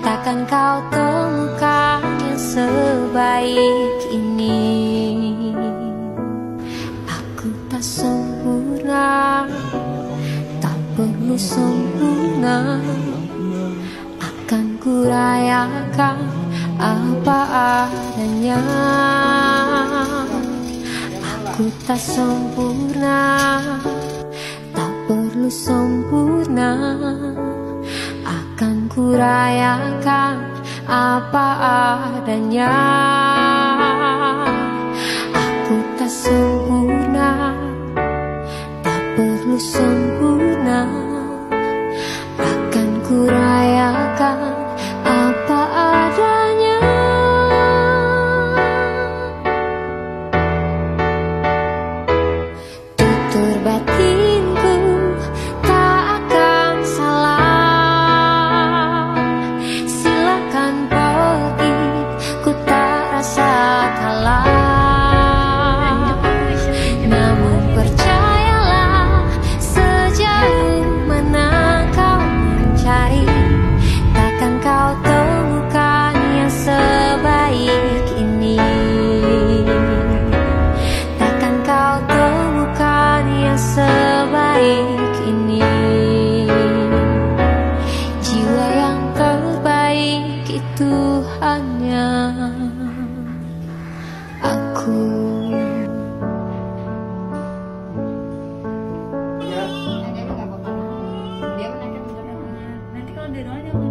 Takkan kau temukan yang sebaik ini. Aku tak sempurna Tak perlu sempurna. Akan kurayakan apa adanya. Aku tak sempurna Akan kurayakan apa adanya. Aku tak sempurna Tak perlu sempurna. Akan kurayakan apa adanya. Tutur batinku itu hanya aku apa-apa. Dia menanyakan beneran. Nanti kalau dia doanya aku bilang